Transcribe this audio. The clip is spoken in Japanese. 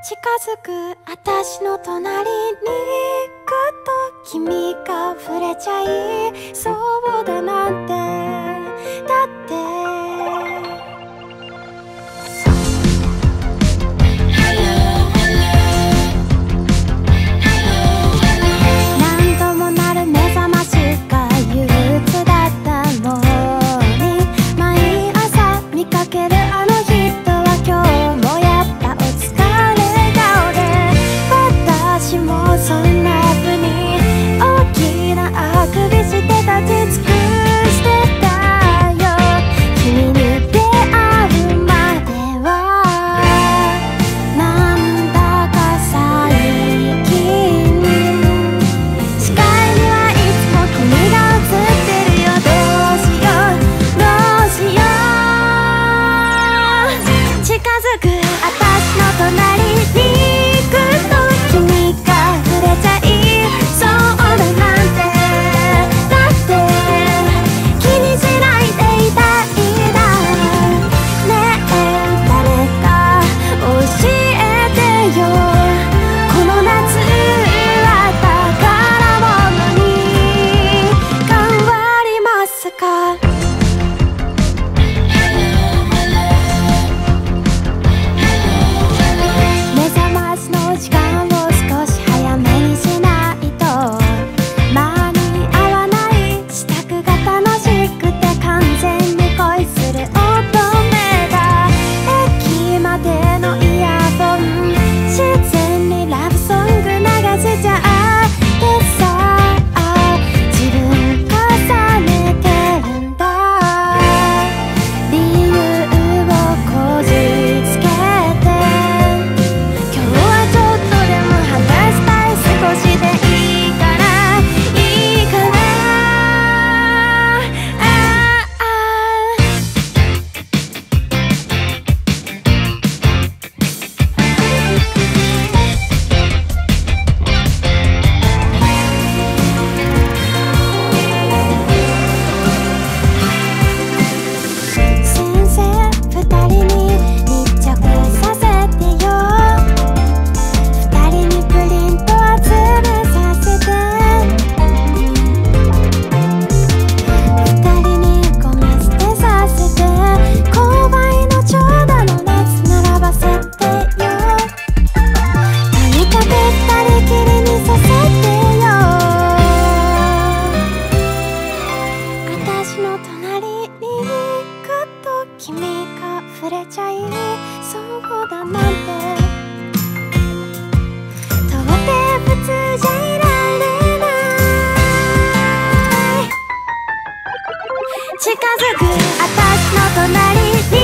近づく私の隣にぐっと君が触れちゃいそう。近づく私の隣